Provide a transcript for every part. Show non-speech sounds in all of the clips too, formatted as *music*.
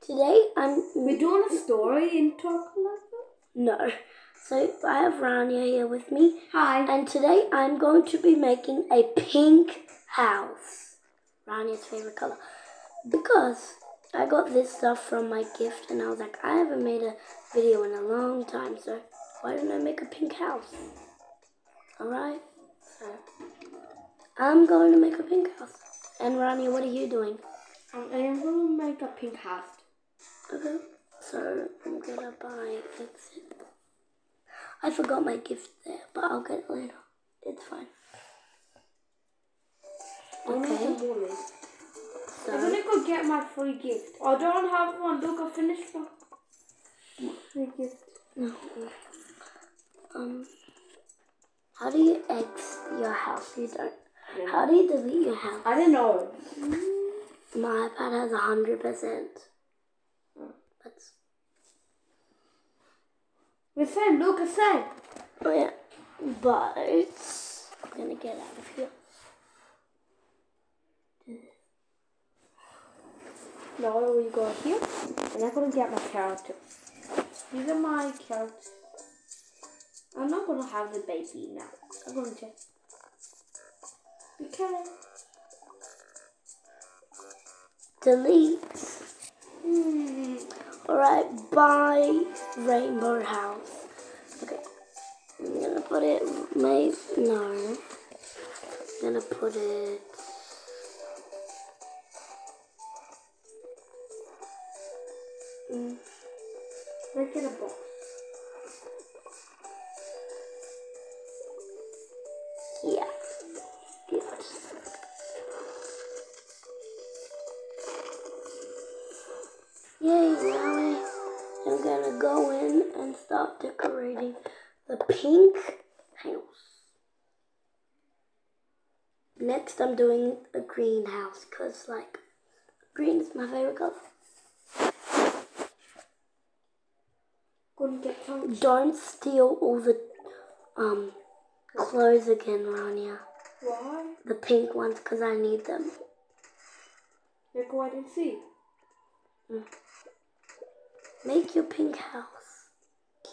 Today I'm We're doing a story in that? no. So I have Rania here with me, Hi. and today I'm going to be making a pink house. Rania's favorite color, because I got this stuff from my gift, and I was like, I haven't made a video in a long time, so why don't I make a pink house? All right. So I'm going to make a pink house. And Rania, what are you doing? Um, I am going to make a pink house. Okay. So I'm gonna buy exit. I forgot my gift there, but I'll get it later. It's fine. Okay. morning. I'm gonna go get my free gift. I don't have one. Look, I finished my free gift. no. Um. How do you exit your house? You don't. How do you delete your house? I don't know. My iPad has a hundred percent. That's. We said, look, I said. Oh yeah. But I'm gonna get out of here. Now we go here, and I'm gonna get my carrot too. These are my carrots. I'm not gonna have the baby now. I'm going to. Be careful. Delete. Hmm. Alright, bye Rainbow House. Okay. I'm gonna put it my no. I'm gonna put it mm, Make it a box. Pink house. Next, I'm doing a greenhouse because, like, green is my favorite color. Gonna get some. Don't steal all the um clothes again, Rania. Why? The pink ones because I need them. Look what I see. Make your pink house.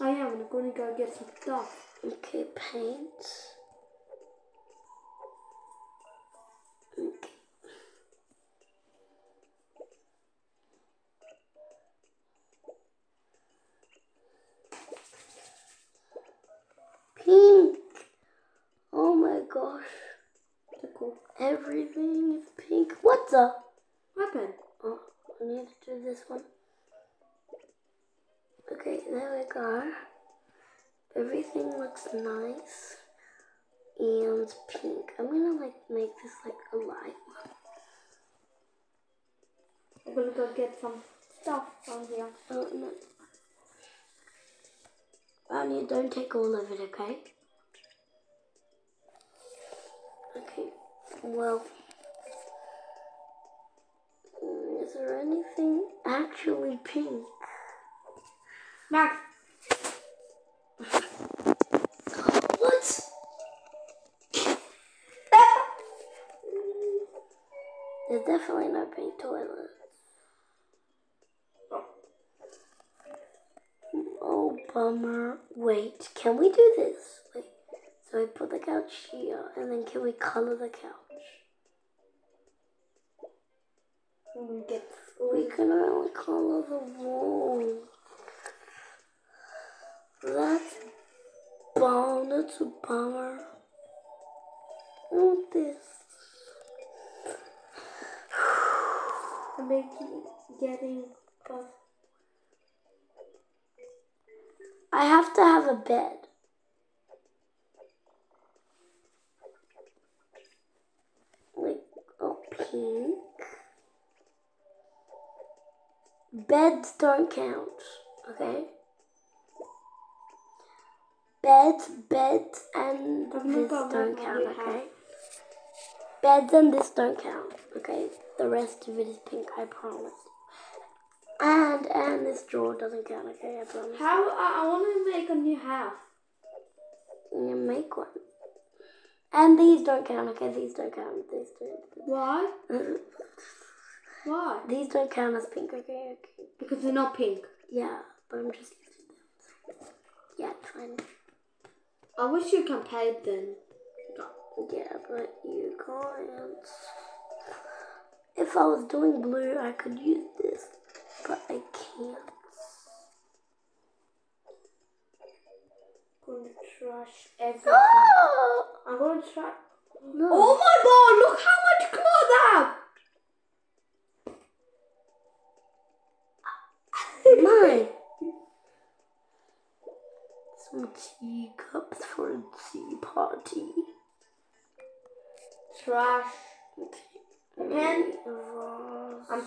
I am. I'm gonna go get some stuff. Okay, paint. Okay. Pink. Oh my gosh. Cool. Everything is pink. What's up? Go. Everything looks nice and pink. I'm gonna like make this like a light one. I'm gonna go get some stuff from here. Oh no. Anya, don't take all of it, okay? Okay, well. Is there anything actually pink? Max, There's definitely no pink toilet. Oh, bummer. Wait, can we do this? Wait. So we put the couch here, and then can we color the couch? We can only color the wall. That's bum. That's a bummer. I want this. Making, getting. Uh, I have to have a bed. Like a pink. Beds don't count, okay? Beds, beds, and this don't count, okay? Beds and this don't count, okay? The rest of it is pink, I promise. And and this drawer doesn't count, okay? I promise. how? I, I want to make a new house. You make one. And these don't count, okay? These don't count. These don't. Why? *laughs* Why? These don't count as pink, okay? okay. Because they're not pink. Yeah, but I'm just using them. Yeah, fine. I wish you compared them. Yeah, but you can't. If I was doing blue, I could use this, but I can't. I'm gonna trash everything. Oh, *gasps* I'm gonna try. no. Oh my god! Look how much clothes I have. Mine. *laughs* Some teacups for a tea party. Trash.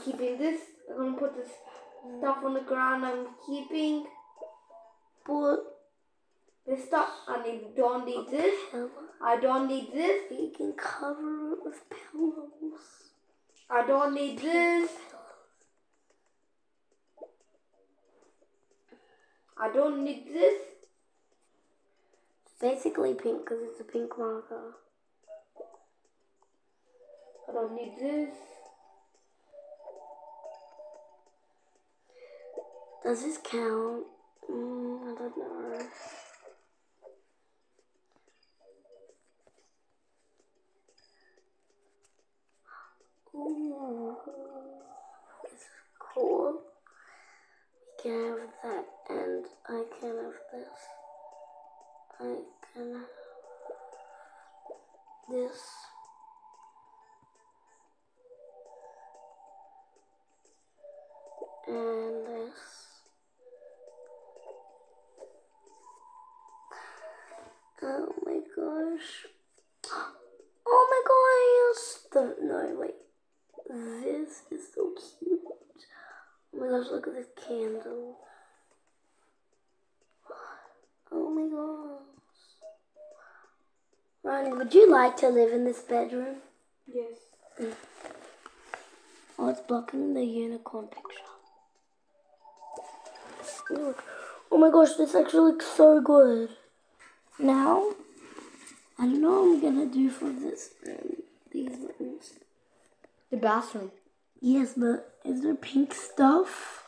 Keeping this. I'm gonna put this stuff on the ground. I'm keeping But this stuff. I don't need this. I don't need this. You can cover it with pillows. I don't need this. I don't need this. Basically pink because it's a pink marker. I don't need this. Does this count? Mm, I don't know. Ooh, this is cool. We can have that, and I can have this. I can have this. And this. Gosh. Oh my gosh. No, wait. This is so cute. Oh my gosh, look at this candle. Oh my gosh. Ronnie, would you like to live in this bedroom? Yes. Oh, it's blocking the unicorn picture. Look. Oh my gosh, this actually looks so good. Now, I don't know what I'm gonna do for this room. These rooms. The bathroom. Yes, but is there pink stuff?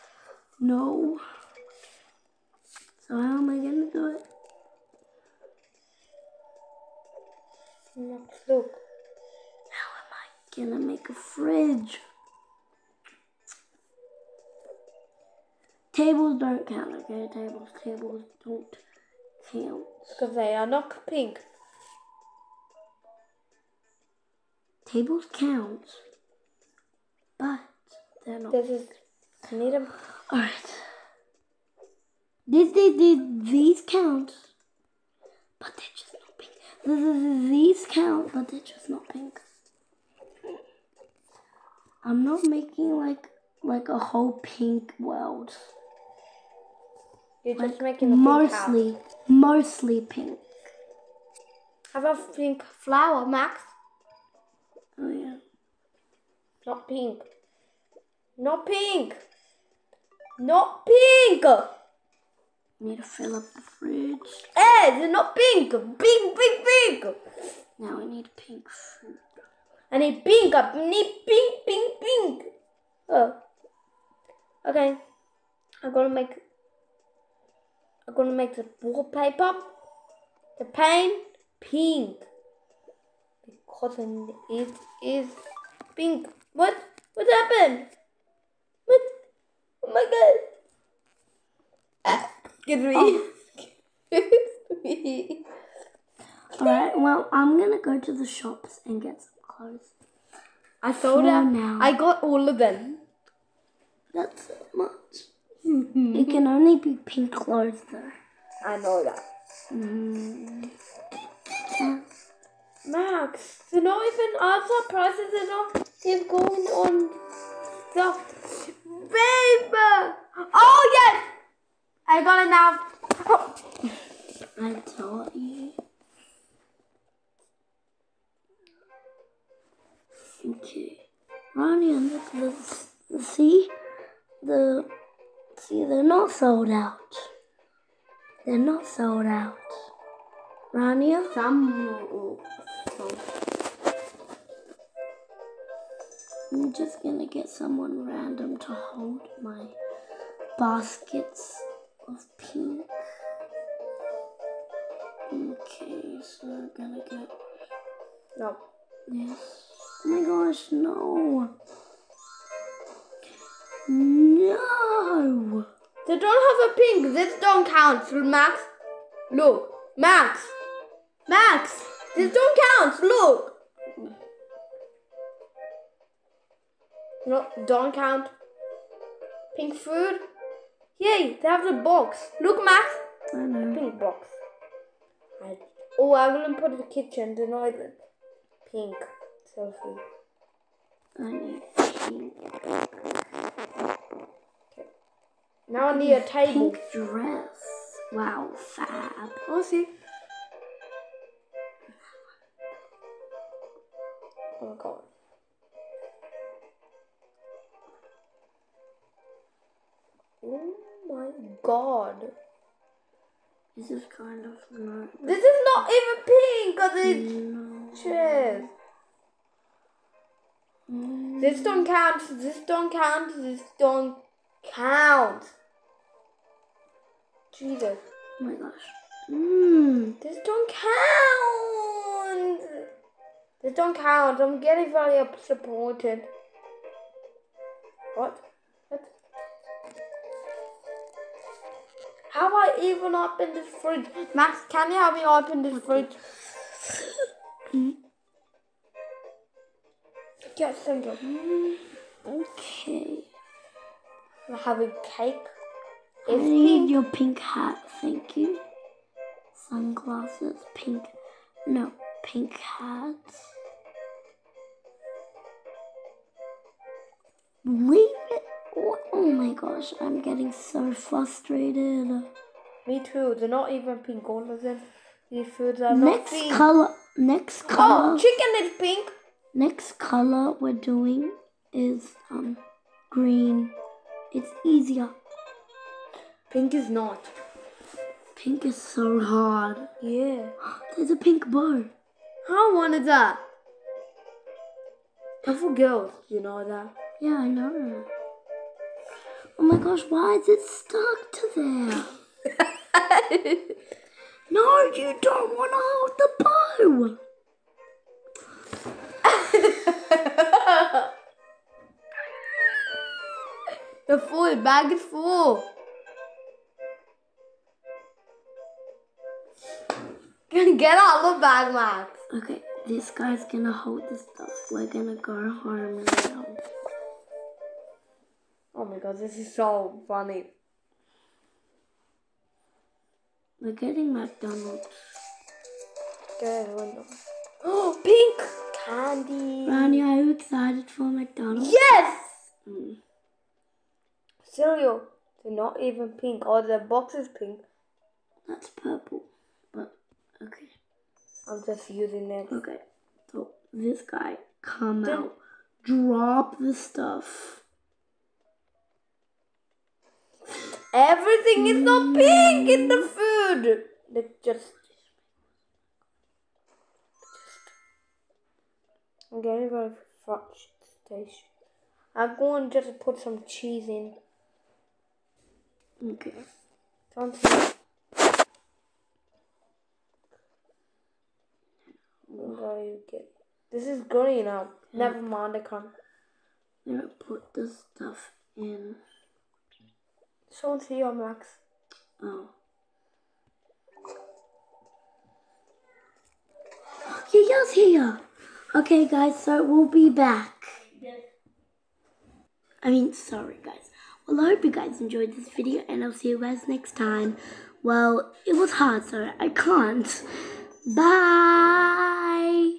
No. So how am I gonna do it? Look. How am I gonna make a fridge? Tables don't count, okay? Tables, tables don't count. Because they are not pink. Tables count, but they're not. This is. I need them. Alright. These, these, these, these count, but they're just not pink. Th- th- th- These count, but they're just not pink. I'm not making like like a whole pink world. You're Like just making a pink mostly, mostly pink. Have a pink flower, Max. Oh yeah. Not pink. Not pink. Not pink. Need to fill up the fridge. Eh, they're not pink. Pink, pink, pink. Now I need pink fruit. I need pink. I need pink, pink, pink. Oh. Okay. I'm gonna make. I'm gonna make the wallpaper, the paint, pink. Because it is pink. What? What happened? What? Oh my god. Ah, Excuse me. *laughs* Excuse me. Alright, well I'm gonna go to the shops and get some clothes. I sold them. now. I got all of them. That's so much. it can only be pink clothes though. I know that. Mm. Yeah. Max, they're not even other prices are not even going on stuff. Babe! Oh yes! I got it now. I told you. Okay. Ronnie, and look at. See? The see they're not sold out. They're not sold out. Rania? Some, I'm just gonna get someone random to hold my baskets of pink. Okay, so I'm gonna get No. this. Oh my gosh, no. No. They don't have a pink. This don't count, Max. Look, Max. Max. This don't count. Look. No, don't count. Pink food. Yay, they have the box. Look, Max. I know. Pink box. I, oh, I'm gonna put it in the kitchen. The noise. Pink. Selfie. I need pink. Okay. Now I need a table. Pink dress. Wow, fab. Oh, This is kind of not. This is not even pink because it's No. Mm. This don't count. This don't count. This don't count. Jesus. Oh my gosh. Mmm. This don't count. This don't count. I'm getting very disappointed. What? What? How I even open this fridge? Max, can you help me open this fridge? Mm. Thank you. Mm. Okay. I'm having cake. I need your pink hat, thank you. Sunglasses, pink. No, pink hats. Leave it. Oh, oh my gosh, I'm getting so frustrated. Me too. They're not even pink. All of them. These foods are not Next pink. color. Next color. Oh, color. chicken is pink. Next color we're doing is um green. It's easier. Pink is not. Pink is so hard. Yeah. *gasps* There's a pink bow. How one is that? That's for girls. You know that. Yeah, I know. Oh my gosh, why is it stuck to there? *laughs* No, you don't want to hold the bow. *laughs* the full bag is *laughs* full. Get out of the bag, Max. Okay, this guy's gonna hold the stuff. We're gonna go home now. Oh god, this is so funny. We're getting McDonald's. Get window. Oh, pink candy. Ronnie, are you excited for McDonald's? Yes. Mm. Cereal. They're not even pink. Or the box is pink. That's purple. But okay. I'm just using it. Okay. So this guy come Then- out. Drop the stuff. Everything is not pink in the food. They just. I'm getting very frustrated. I'm going to just put some cheese in. Okay. Something. What you get? This is green now. Never mind, I can't. I'm put the stuff in. Someone's here, Max. Oh. Yeah, yes, here. Okay, guys, so we'll be back. I mean, sorry, guys. Well, I hope you guys enjoyed this video, and I'll see you guys next time. Well, it was hard, so I can't. Bye.